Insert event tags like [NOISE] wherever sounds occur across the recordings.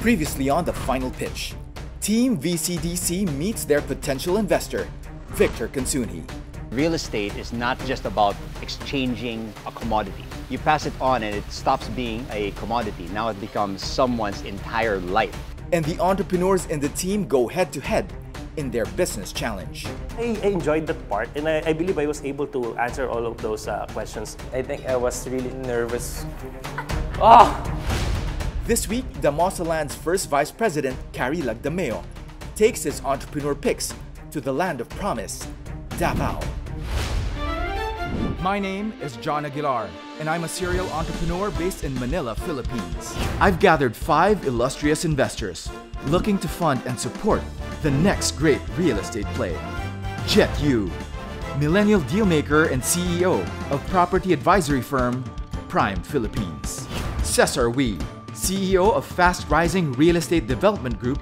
Previously on the final pitch, Team VCDC meets their potential investor, Victor Consunji. Real estate is not just about exchanging a commodity. You pass it on and it stops being a commodity. Now it becomes someone's entire life. And the entrepreneurs in the team go head to head in their business challenge. I, I enjoyed that part and I, I, believe I was able to answer all of those uh, questions. I think I was really nervous. Oh! [LAUGHS] This week, Damosaland's first Vice President, Cary Lagdameo, takes his entrepreneur picks to the land of promise, Davao. My name is John Aguilar, and I'm a serial entrepreneur based in Manila, Philippines. I've gathered five illustrious investors looking to fund and support the next great real estate play. Jet Yu, millennial dealmaker and CEO of property advisory firm Prime Philippines. Cesar Wee, CEO of fast rising real estate development group,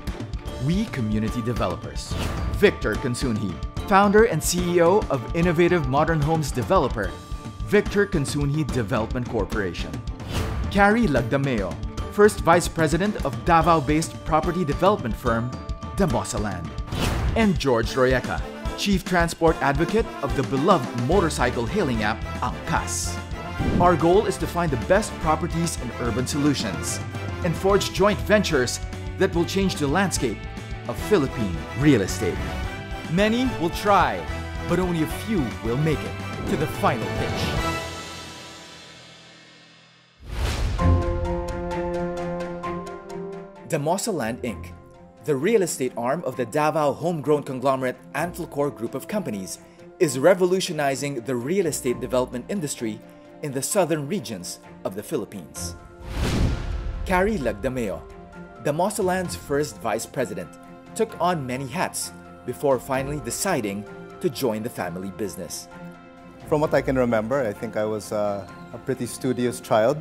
Wee Community Developers. Victor Consunji, founder and CEO of innovative modern homes developer, Victor Consunji Development Corporation. Cary Lagdameo, first vice president of Davao based property development firm, Damosaland. And George Royeca, chief transport advocate of the beloved motorcycle hailing app, Angkas. Our goal is to find the best properties and urban solutions and forge joint ventures that will change the landscape of Philippine real estate. Many will try, but only a few will make it to the final pitch. Damosaland Inc., the real estate arm of the Davao homegrown conglomerate Anflocor Group of Companies, is revolutionizing the real estate development industry in the southern regions of the Philippines. Cary Lagdameo, Damosaland's first vice president, took on many hats before finally deciding to join the family business. From what I can remember, I think I was uh, a pretty studious child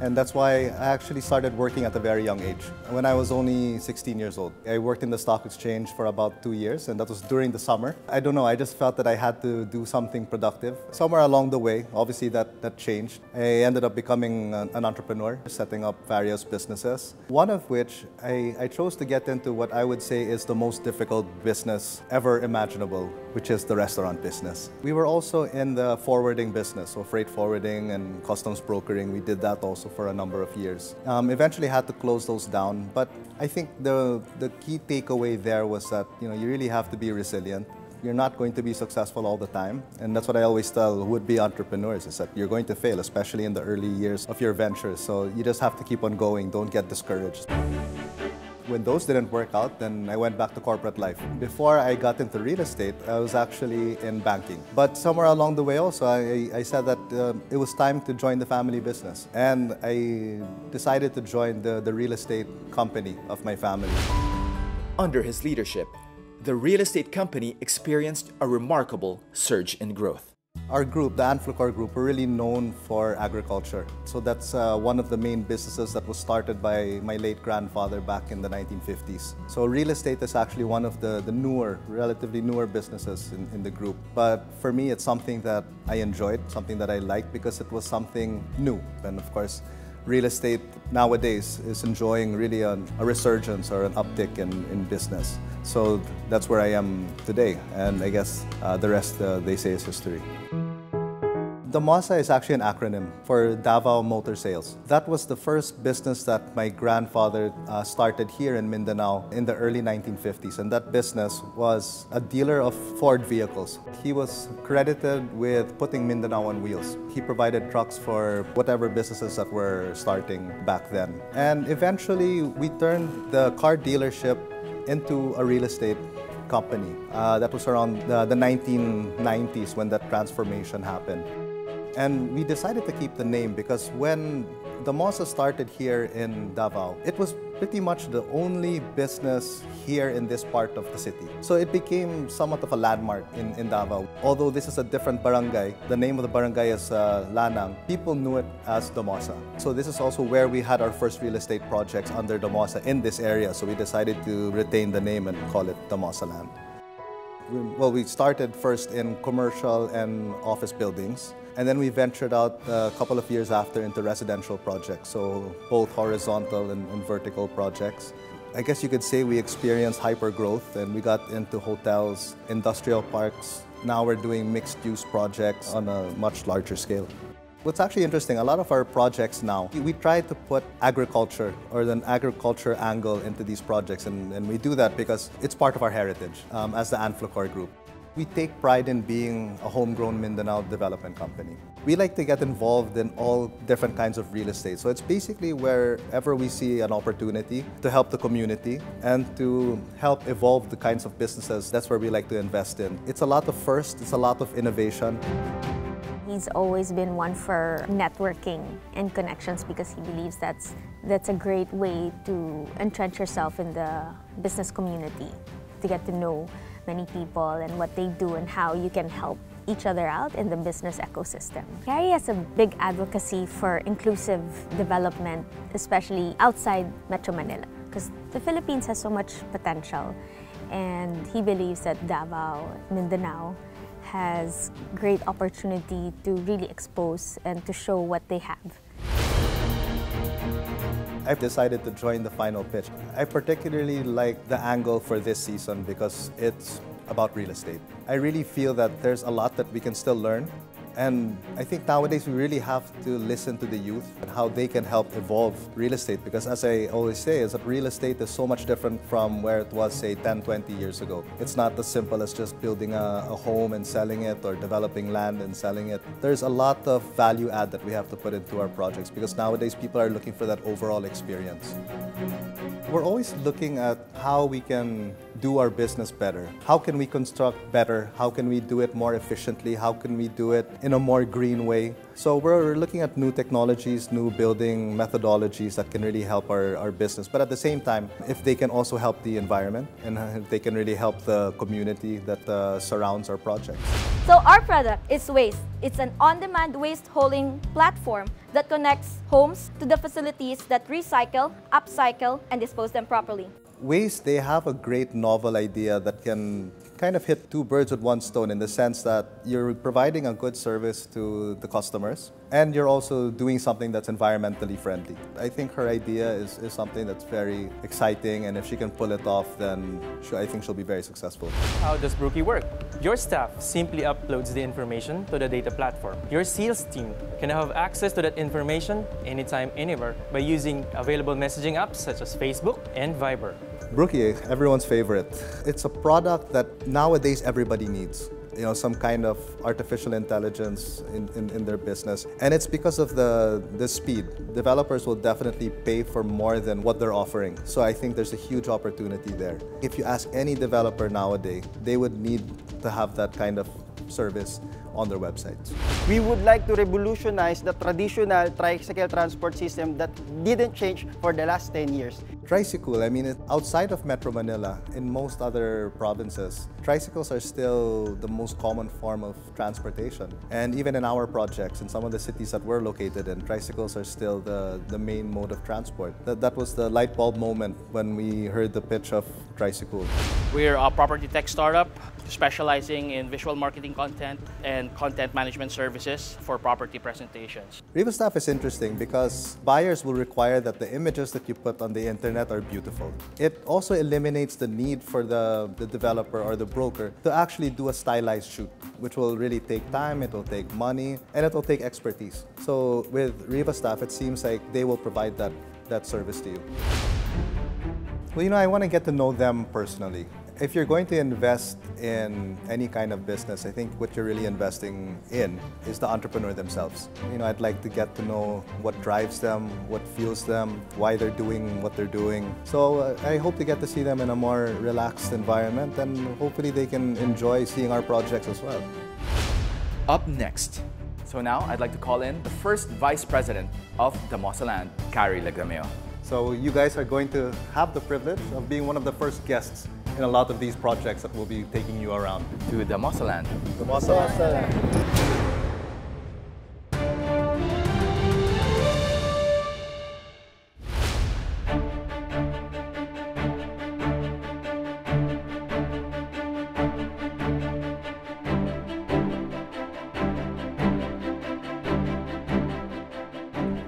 and that's why I actually started working at a very young age. When I was only 16 years old, I worked in the stock exchange for about two years, and that was during the summer. I don't know, I just felt that I had to do something productive. Somewhere along the way, obviously that, that changed. I ended up becoming an, an entrepreneur, setting up various businesses. One of which I, I chose to get into what I would say is the most difficult business ever imaginable, which is the restaurant business. We were also in the forwarding business, so freight forwarding and customs brokering. We did that also for a number of years. Um, eventually had to close those down, but I think the, the key takeaway there was that you know you really have to be resilient. You're not going to be successful all the time, and that's what I always tell would-be entrepreneurs: is that you're going to fail, especially in the early years of your ventures. So you just have to keep on going. Don't get discouraged. When those didn't work out, then I went back to corporate life. Before I got into real estate, I was actually in banking. But somewhere along the way also, I, I said that uh, it was time to join the family business. And I decided to join the, the real estate company of my family. Under his leadership, the real estate company experienced a remarkable surge in growth. Our group, the Anflocor Group, we're really known for agriculture. So that's uh, one of the main businesses that was started by my late grandfather back in the 1950s. So real estate is actually one of the, the newer, relatively newer businesses in, in the group. But for me, it's something that I enjoyed, something that I liked because it was something new. And of course, real estate nowadays is enjoying really a, a resurgence or an uptick in, in business. So that's where I am today, and I guess uh, the rest, uh, they say, is history. DAMOSA is actually an acronym for Davao Motor Sales. That was the first business that my grandfather uh, started here in Mindanao in the early 1950s, and that business was a dealer of Ford vehicles. He was credited with putting Mindanao on wheels. He provided trucks for whatever businesses that were starting back then. And eventually, we turned the car dealership into a real estate company. Uh, that was around the, the 1990s when that transformation happened. And we decided to keep the name because when Damosa started here in Davao, it was pretty much the only business here in this part of the city. So it became somewhat of a landmark in, in Davao. Although this is a different barangay, the name of the barangay is uh, Lanang, people knew it as Damosa. So this is also where we had our first real estate projects under Damosa in this area. So we decided to retain the name and call it Damosa Land. Well, we started first in commercial and office buildings. And then we ventured out a couple of years after into residential projects, so both horizontal and, and vertical projects. I guess you could say we experienced hyper growth and we got into hotels, industrial parks. Now we're doing mixed use projects on a much larger scale. What's actually interesting, a lot of our projects now, we try to put agriculture or an agriculture angle into these projects, and, and we do that because it's part of our heritage um, as the Anflocor Group. We take pride in being a homegrown Mindanao development company. We like to get involved in all different kinds of real estate. So it's basically wherever we see an opportunity to help the community and to help evolve the kinds of businesses, that's where we like to invest in. It's a lot of first, it's a lot of innovation. He's always been one for networking and connections because he believes that's that's a great way to entrench yourself in the business community, to get to know many people and what they do and how you can help each other out in the business ecosystem. Cary has a big advocacy for inclusive development, especially outside Metro Manila, because the Philippines has so much potential and he believes that Davao, Mindanao, has great opportunity to really expose and to show what they have. I've decided to join the final pitch. I particularly like the angle for this season because it's about real estate. I really feel that there's a lot that we can still learn and I think nowadays we really have to listen to the youth and how they can help evolve real estate because as I always say is that real estate is so much different from where it was say 10, 20 years ago. It's not as simple as just building a, a home and selling it or developing land and selling it. There's a lot of value add that we have to put into our projects because nowadays people are looking for that overall experience. We're always looking at how we can do our business better. How can we construct better? How can we do it more efficiently? How can we do it in a more green way? So we're looking at new technologies, new building methodologies that can really help our, our business. But at the same time, if they can also help the environment and if they can really help the community that uh, surrounds our projects. So our product is Waste. It's an on-demand waste hauling platform that connects homes to the facilities that recycle, upcycle, and dispose them properly. Waste, they have a great novel idea that can kind of hit two birds with one stone in the sense that you're providing a good service to the customers and you're also doing something that's environmentally friendly. I think her idea is, is something that's very exciting and if she can pull it off then she, I think she'll be very successful. How does Brookie work? Your staff simply uploads the information to the data platform. Your sales team can have access to that information anytime, anywhere by using available messaging apps such as Facebook and Viber. Brookie, everyone's favorite. It's a product that nowadays everybody needs. You know, some kind of artificial intelligence in, in, in, their business. And it's because of the, the speed. Developers will definitely pay for more than what they're offering. So I think there's a huge opportunity there. If you ask any developer nowadays, they would need to have that kind of service on their websites. We would like to revolutionize the traditional tricycle transport system that didn't change for the last 10 years. Tricycle, I mean, outside of Metro Manila, in most other provinces, tricycles are still the most common form of transportation. And even in our projects, in some of the cities that we're located in, tricycles are still the, the main mode of transport. That, that was the light bulb moment when we heard the pitch of Tricycle. We're a property tech startup specializing in visual marketing content and content management services for property presentations. Riva Staff is interesting because buyers will require that the images that you put on the internet are beautiful. It also eliminates the need for the, the developer or the broker to actually do a stylized shoot, which will really take time, it will take money, and it will take expertise. So with Riva Staff, it seems like they will provide that, that service to you. Well, you know, I want to get to know them personally. If you're going to invest in any kind of business, I think what you're really investing in is the entrepreneur themselves. You know, I'd like to get to know what drives them, what fuels them, why they're doing what they're doing. So uh, I hope to get to see them in a more relaxed environment and hopefully they can enjoy seeing our projects as well. Up next. So now I'd like to call in the first Vice President of Damosaland, Cary Lagdameo. So you guys are going to have the privilege of being one of the first guests in a lot of these projects that will be taking you around. To Damosaland. Damosaland.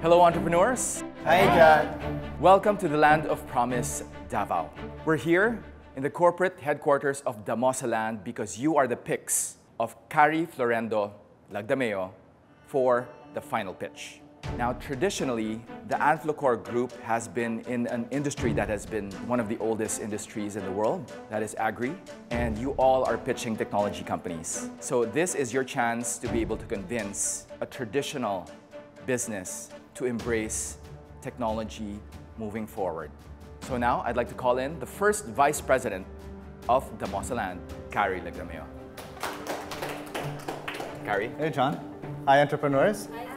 Hello, entrepreneurs. Hi, John. Welcome to the land of promise, Davao. We're here in the corporate headquarters of Damosa Land because you are the picks of Cary Florendo Lagdameo for the final pitch. Now, traditionally, the Anflocor Group has been in an industry that has been one of the oldest industries in the world, that is agri, and you all are pitching technology companies. So this is your chance to be able to convince a traditional business to embrace technology moving forward. So now I'd like to call in the first Vice President of Damosa Land, Cary Lagdameo. Cary. Hey, John. Hi, entrepreneurs. Hi.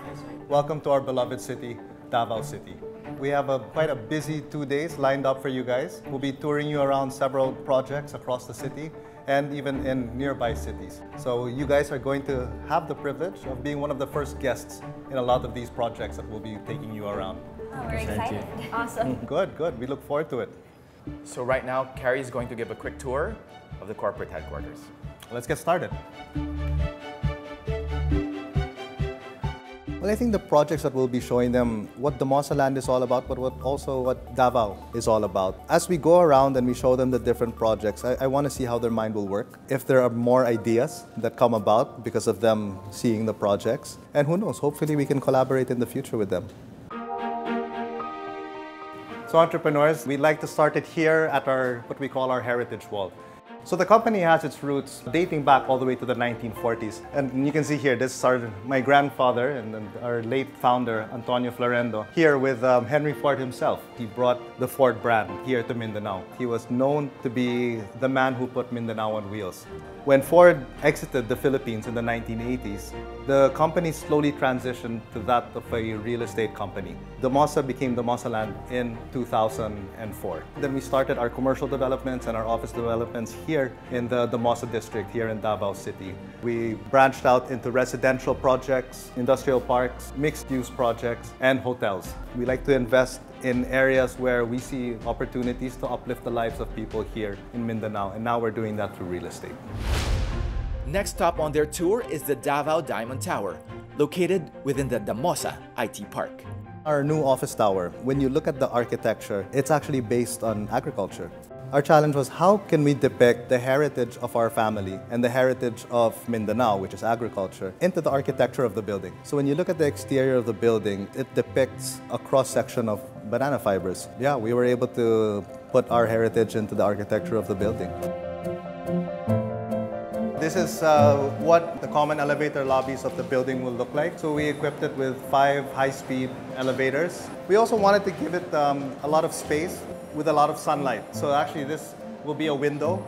Welcome to our beloved city, Davao City. We have a, quite a busy two days lined up for you guys. We'll be touring you around several projects across the city and even in nearby cities. So you guys are going to have the privilege of being one of the first guests in a lot of these projects that we'll be taking you around. Oh, we're excited. [LAUGHS] Awesome. [LAUGHS] Good, good. We look forward to it. So right now, Cary is going to give a quick tour of the corporate headquarters. Let's get started. Well, I think the projects that we'll be showing them what Damosa Land is all about, but what also what Davao is all about. As we go around and we show them the different projects, I, I want to see how their mind will work. If there are more ideas that come about because of them seeing the projects, and who knows, hopefully we can collaborate in the future with them. So entrepreneurs, we'd like to start it here at our what we call our heritage wall. So the company has its roots dating back all the way to the 1940s. And you can see here, this is our, my grandfather and, our late founder, Antonio Florendo, here with um, Henry Ford himself. He brought the Ford brand here to Mindanao. He was known to be the man who put Mindanao on wheels. When Ford exited the Philippines in the 1980s, the company slowly transitioned to that of a real estate company. Damosa became Damosa Land in 2004. Then we started our commercial developments and our office developments here in the Damosa district here in Davao City. We branched out into residential projects, industrial parks, mixed-use projects, and hotels. We like to invest in areas where we see opportunities to uplift the lives of people here in Mindanao, and now we're doing that through real estate. Next stop on their tour is the Davao Diamond Tower, located within the Damosa IT Park. Our new office tower, when you look at the architecture, it's actually based on agriculture. Our challenge was how can we depict the heritage of our family and the heritage of Mindanao, which is agriculture, into the architecture of the building. So when you look at the exterior of the building, it depicts a cross section of banana fibers. Yeah, we were able to put our heritage into the architecture of the building. This is uh, what the common elevator lobbies of the building will look like. So we equipped it with five high-speed elevators. We also wanted to give it um, a lot of space with a lot of sunlight. So actually this will be a window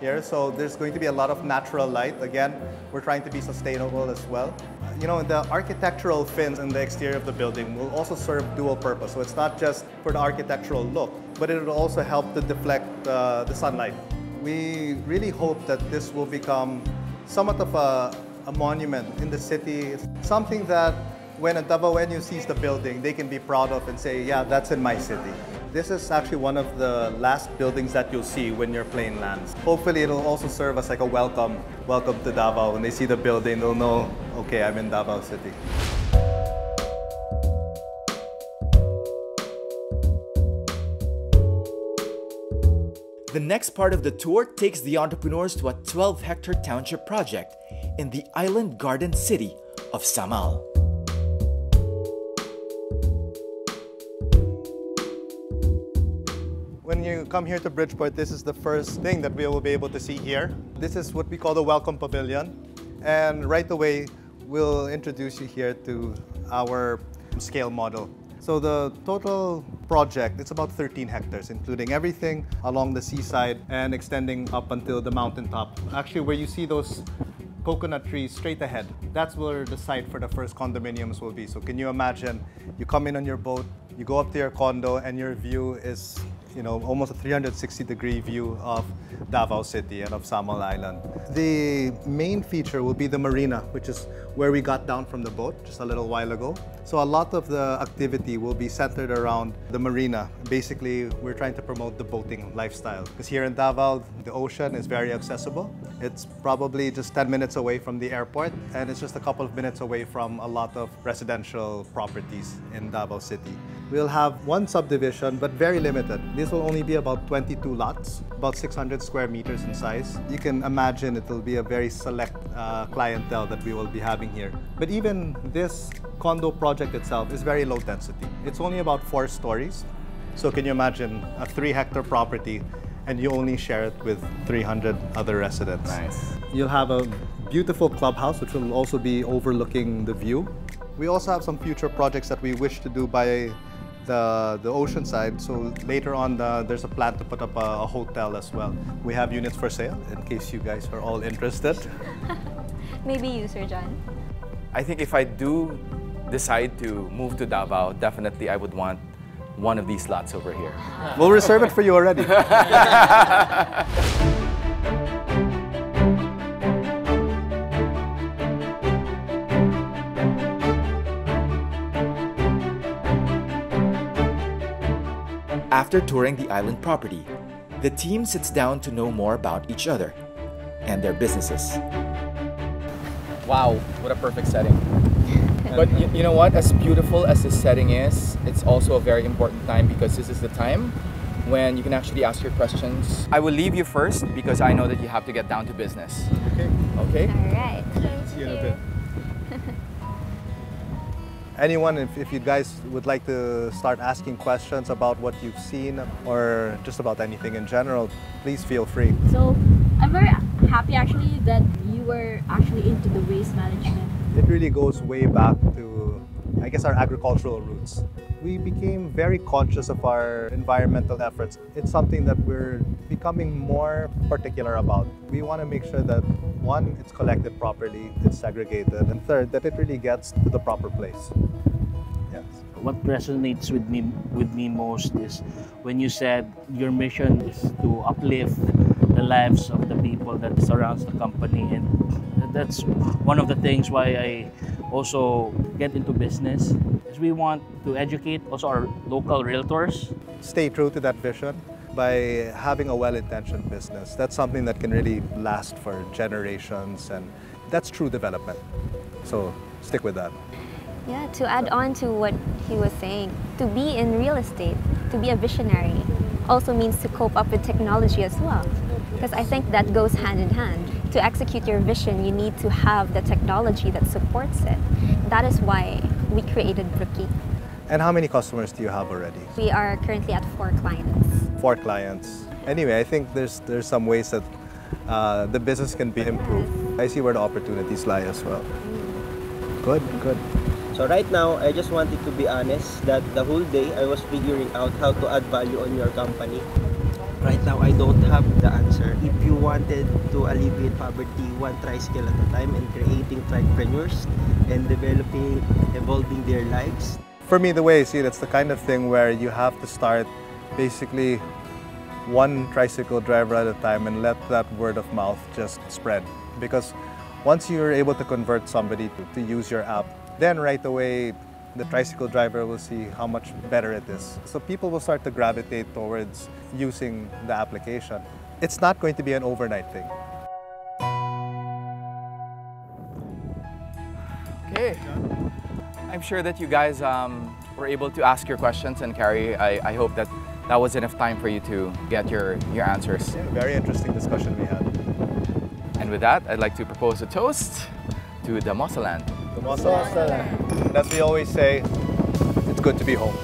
here. So there's going to be a lot of natural light. Again, we're trying to be sustainable as well. You know, the architectural fins in the exterior of the building will also serve dual purpose. So it's not just for the architectural look, but it will also help to deflect uh, the sunlight. We really hope that this will become somewhat of a, a monument in the city, something that when a Davaoenyo sees the building, they can be proud of and say, yeah, that's in my city. This is actually one of the last buildings that you'll see when your plane lands. Hopefully it'll also serve as like a welcome, welcome to Davao. When they see the building, they'll know, okay, I'm in Davao City. The next part of the tour takes the entrepreneurs to a 12 hectare township project in the island garden city of Samal. Come here to Bridgeport, this is the first thing that we will be able to see here. This is what we call the Welcome Pavilion. And right away, we'll introduce you here to our scale model. So the total project, it's about 13 hectares, including everything along the seaside and extending up until the mountaintop. Actually, where you see those coconut trees straight ahead, that's where the site for the first condominiums will be. So can you imagine, you come in on your boat, you go up to your condo, and your view is you know, almost a 360 degree view of Davao City and of Samal Island. The main feature will be the marina, which is where we got down from the boat just a little while ago. So a lot of the activity will be centered around the marina. Basically, we're trying to promote the boating lifestyle. Because here in Davao, the ocean is very accessible. It's probably just 10 minutes away from the airport, and it's just a couple of minutes away from a lot of residential properties in Davao City. We'll have one subdivision, but very limited. This will only be about 22 lots, about 600 square meters in size. You can imagine it will be a very select uh, clientele that we will be having here. But even this condo project itself is very low density. It's only about four stories. So can you imagine a three hectare property and you only share it with 300 other residents? Nice. You'll have a beautiful clubhouse which will also be overlooking the view. We also have some future projects that we wish to do by the, the ocean side. So later on, the, there's a plan to put up a, a hotel as well. We have units for sale in case you guys are all interested. [LAUGHS] Maybe you, Sir John. I think if I do decide to move to Davao, definitely I would want one of these lots over here. [LAUGHS] We'll reserve it for you already. [LAUGHS] After touring the island property, the team sits down to know more about each other and their businesses. Wow, what a perfect setting. But you, you know what? As beautiful as this setting is, it's also a very important time because this is the time when you can actually ask your questions. I will leave you first because I know that you have to get down to business. Okay. Okay? All right. See you in a bit. [LAUGHS] Anyone, if, if you guys would like to start asking questions about what you've seen or just about anything in general, please feel free. So I'm very happy actually that you were actually into the waste management. It really goes way back to, I guess, our agricultural roots. We became very conscious of our environmental efforts. It's something that we're becoming more particular about. We want to make sure that one, it's collected properly, it's segregated, and third, that it really gets to the proper place. Yes. What resonates with me with me most is when you said your mission is to uplift the lives of the people that surrounds the company and that's one of the things why I also get into business is we want to educate also our local realtors Stay true to that vision by having a well-intentioned business. That's something that can really last for generations and that's true development. So stick with that. Yeah, to add on to what he was saying, to be in real estate, to be a visionary, also means to cope up with technology as well. Because I think that goes hand in hand. To execute your vision, you need to have the technology that supports it. That is why we created Brookie. And how many customers do you have already? We are currently at four clients. Four clients. Anyway, I think there's there's some ways that uh, the business can be improved. I see where the opportunities lie as well. Good, good. So right now, I just wanted to be honest that the whole day I was figuring out how to add value on your company. Right now, I don't have the answer. If you wanted to alleviate poverty one tricycle at a time and creating trikepreneurs and developing, evolving their lives, For me, the way I see it, it's the kind of thing where you have to start basically one tricycle driver at a time and let that word of mouth just spread. Because once you're able to convert somebody to, to use your app, then right away the tricycle driver will see how much better it is. So people will start to gravitate towards using the application. It's not going to be an overnight thing. Okay. I'm sure that you guys um, were able to ask your questions and Cary, I, I hope that that was enough time for you to get your, your answers. Yeah, very interesting discussion we had. And with that, I'd like to propose a toast to Damosaland. And as we always say, it's good to be home.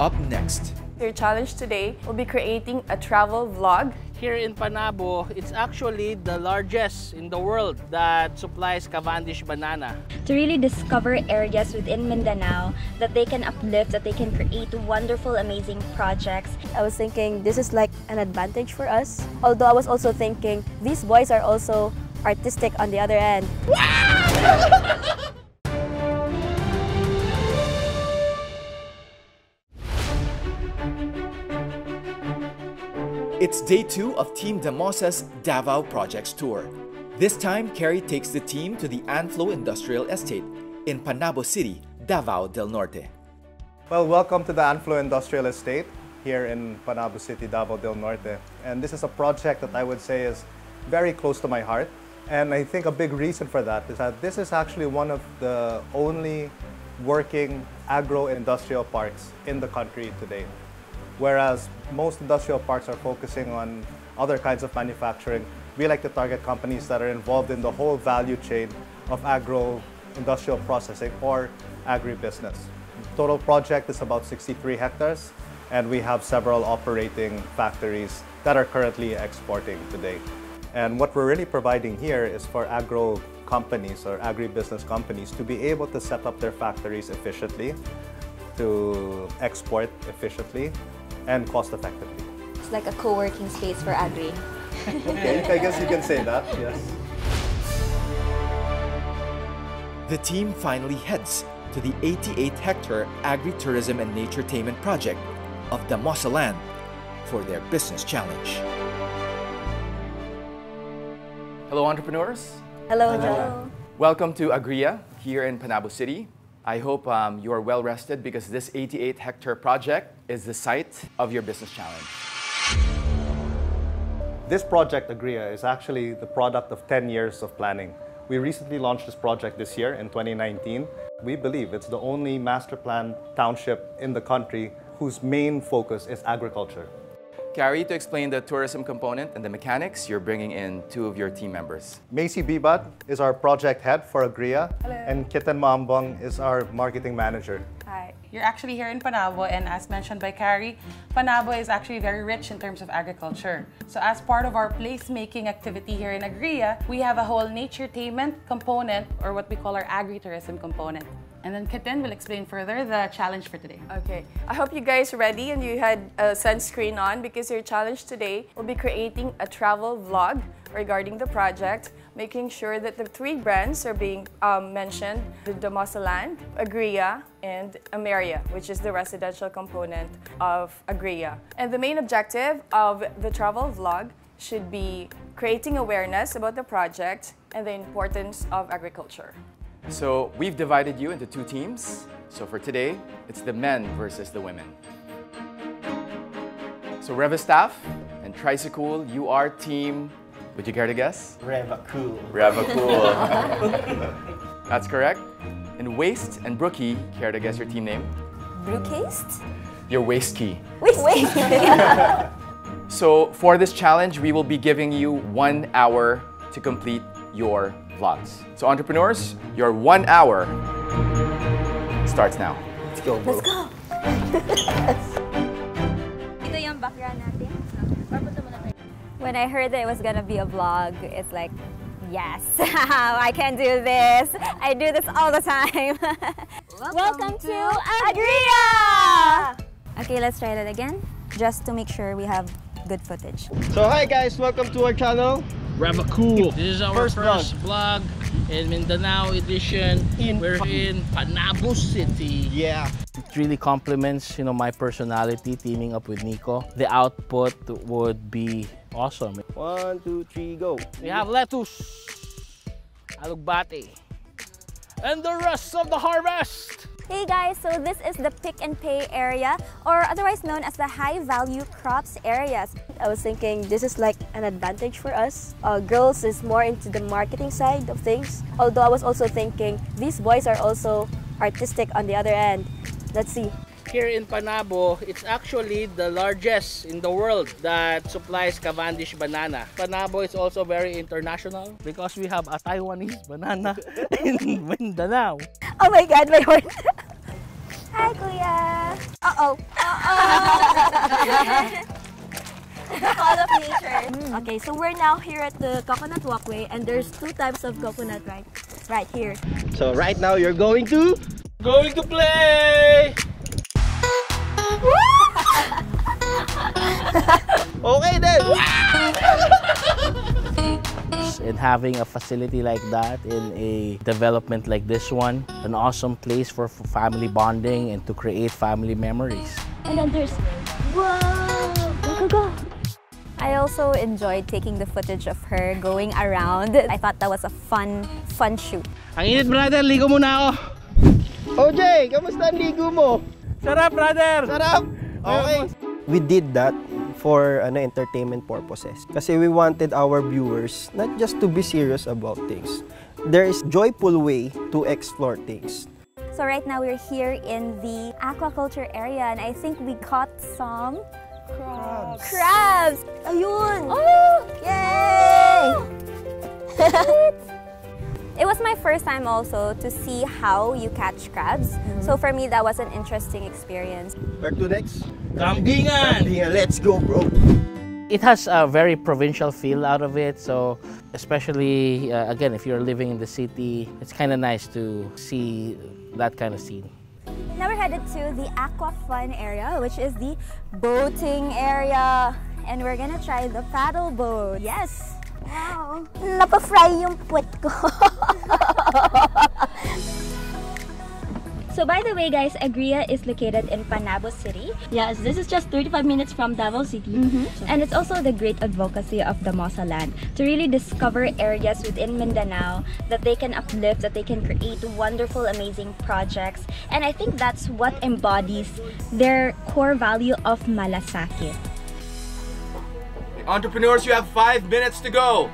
Up next, Your challenge today will be creating a travel vlog. Here in Panabo it's actually the largest in the world that supplies Cavendish banana To really discover areas within Mindanao that they can uplift, that they can create wonderful, amazing projects. I was thinking this is like an advantage for us. Although I was also thinking these boys are also artistic on the other end. [LAUGHS] It's day two of Team Damosa's Davao Projects Tour. This time, Cary takes the team to the Anflo Industrial Estate in Panabo City, Davao del Norte. Well, welcome to the Anflo Industrial Estate here in Panabo City, Davao del Norte. And this is a project that I would say is very close to my heart. And I think a big reason for that is that this is actually one of the only working agro-industrial parks in the country today. Whereas most industrial parks are focusing on other kinds of manufacturing, we like to target companies that are involved in the whole value chain of agro-industrial processing or agribusiness. Total project is about 63 hectares, and we have several operating factories that are currently exporting today. And what we're really providing here is for agro companies or agribusiness companies to be able to set up their factories efficiently, to export efficiently, and cost effectively. It's like a co-working space for agri. [LAUGHS] okay, I guess you can say that, yes. The team finally heads to the 88 hectare agri-tourism and naturetainment project of Damosa Land for their business challenge. Hello, entrepreneurs. Hello, Hello. Welcome to Agriya here in Panabo City. I hope um, you are well rested because this 88 hectare project is the site of your business challenge. This project, Agriya, is actually the product of 10 years of planning. We recently launched this project this year in 2019. We believe it's the only master plan township in the country whose main focus is agriculture. Cary, to explain the tourism component and the mechanics, you're bringing in two of your team members. Macy Bibat is our project head for Agriya, Hello. and Kitten Maambong is our marketing manager. Hi. You're actually here in Panabo, and as mentioned by Cary, Panabo is actually very rich in terms of agriculture. So as part of our placemaking activity here in Agriya, we have a whole naturetainment component, or what we call our agri-tourism component. And then Kitten will explain further the challenge for today. Okay. I hope you guys are ready and you had a sunscreen on because your challenge today will be creating a travel vlog regarding the project, making sure that the three brands are being um, mentioned, the Damosa Land, Agriya, and Ameria, which is the residential component of Agriya. And the main objective of the travel vlog should be creating awareness about the project and the importance of agriculture. So we've divided you into two teams. So for today, it's the men versus the women. So Reva Staff and Tricycle, you are team, would you care to guess? Reva Cool. Reva Cool. [LAUGHS] That's correct. And Waste and Brookie, care to guess your team name? Brookhaste? Your Waste Key. Waste Wait. [LAUGHS] So for this challenge, we will be giving you one hour to complete your vlogs. So entrepreneurs, your one hour starts now. Let's go, bro. Let's go. [LAUGHS] When I heard that it was gonna be a vlog, it's like, yes, [LAUGHS] I can do this. I do this all the time. [LAUGHS] Welcome, to Agriya! Okay, let's try that again, just to make sure we have good footage. So hi guys, welcome to our channel. Rava Cool. This is our First first, vlog in Mindanao edition. In We're in Panabo City. Yeah. It really complements, you know, my personality teaming up with Nico. The output would be awesome. One, two, three, go. We have lettuce, alugbate, and the rest of the harvest. Hey guys, so this is the pick and pay area, or otherwise known as the high value crops areas. I was thinking this is like an advantage for us. Uh, girls is more into the marketing side of things. Although I was also thinking these boys are also artistic on the other end. Let's see. Here in Panabo, it's actually the largest in the world that supplies Cavendish banana. Panabo is also very international because we have a Taiwanese banana [LAUGHS] in Mindanao. Oh my god, my horn! Hi, Kuya! Uh-oh. Uh-oh! call of nature. Okay, so we're now here at the coconut walkway and there's two types of coconut right right here. So right now you're going to Going to play! [LAUGHS] Okay then. [LAUGHS] And having a facility like that in a development like this one, an awesome place for for family bonding and to create family memories. And then there's, whoa, go, go, go. I also enjoyed taking the footage of her going around. I thought that was a fun, fun shoot. Ang init brother, ligo muna ako. OJ, kamusta ang ligo mo? Sarap brother! Sarap! Okay. We did that for ano, entertainment purposes. Kasi we wanted our viewers not just to be serious about things. There is joyful way to explore things. So right now we're here in the aquaculture area and I think we caught some crabs. Crabs! Ayun! Oh! Yay! [LAUGHS] It was my first time also to see how you catch crabs. So for me, that was an interesting experience. Where to next? Kambingan! Kambingan, let's go bro! It has a very provincial feel out of it, so especially uh, again if you're living in the city, it's kind of nice to see that kind of scene. Now we're headed to the Aqua Fun area, which is the boating area. And we're gonna try the paddle boat. Yes! Wow! Napafry yung puwet ko. So by the way guys, Agriya is located in Panabo City. Yes, this is just 35 minutes from Davao City. Mm-hmm. And it's also the great advocacy of Damosa Land to really discover areas within Mindanao that they can uplift, that they can create wonderful, amazing projects. And I think that's what embodies their core value of Malasakit. Entrepreneurs, you have five minutes to go.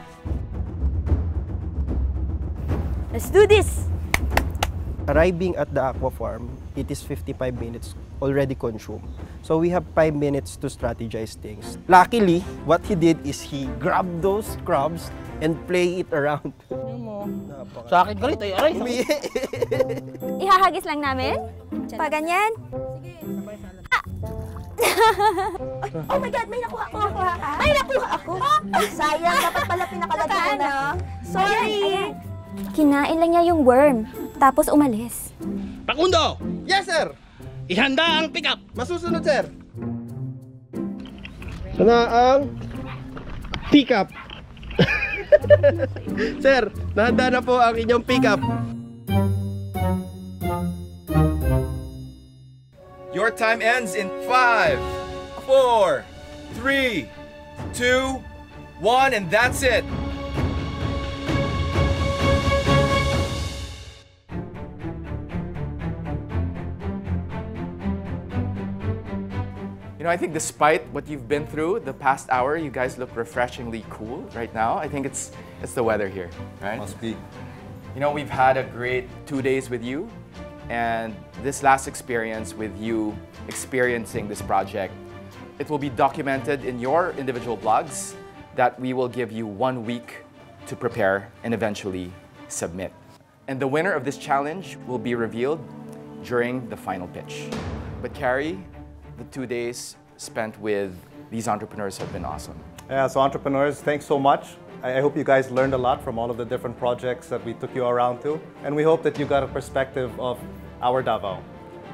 Let's do this! Arriving at the aqua farm, it is 55 minutes already consumed. So we have 5 minutes to strategize things. Luckily, what he did is he grabbed those crabs and play it around. Sa akin galit ay aray. Ihahagis lang namin? [LAUGHS] Pa ganyan? Ah! oh my God, may nakuha ko. May nakuha ako. Sayang, dapat pala pinakalagay ko na. Sorry. Kinain lang niya yung worm, tapos umalis. Pakundo! Yes, sir! Ihanda ang pickup! Masusunod, sir! Ito na ang pickup. [LAUGHS] sir, nahanda na po ang inyong pickup. Your time ends in five, four, three, two, one, and that's it. You know, I think despite what you've been through the past hour, you guys look refreshingly cool right now. I think it's it's the weather here, right? Must be. You know, we've had a great two days with you, and this last experience with you experiencing this project, it will be documented in your individual blogs that we will give you one week to prepare and eventually submit. And the winner of this challenge will be revealed during the final pitch. But Cary, the two days spent with these entrepreneurs have been awesome. Yeah, so entrepreneurs, thanks so much. I hope you guys learned a lot from all of the different projects that we took you around to. And we hope that you got a perspective of our Davao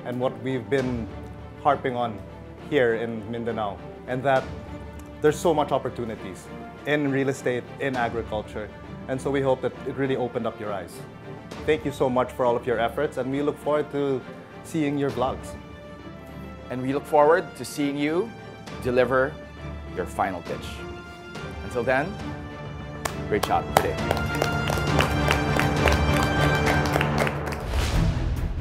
and what we've been harping on here in Mindanao. And that there's so much opportunities in real estate, in agriculture. And so we hope that it really opened up your eyes. Thank you so much for all of your efforts, and we look forward to seeing your vlogs. And we look forward to seeing you deliver your final pitch. Until then, great job today.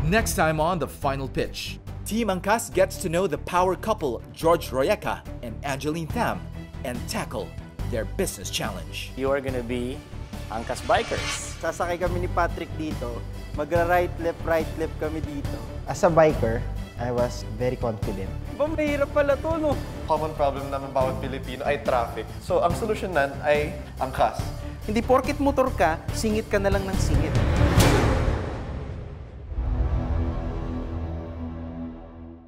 Next time on The Final Pitch, Team Angkas gets to know the power couple George Royeca and Angeline Tham and tackle their business challenge. You are gonna be Angkas Bikers. Sasakay kami ni Patrick dito. Magra-right left, right left kami dito. As a biker, I was very confident. Ba, mahirap pala to, no? Common problem naman bawat Pilipino ay traffic. So, ang solusyonan ay angkas. Hindi porkit motor ka, singit ka na lang ng singit.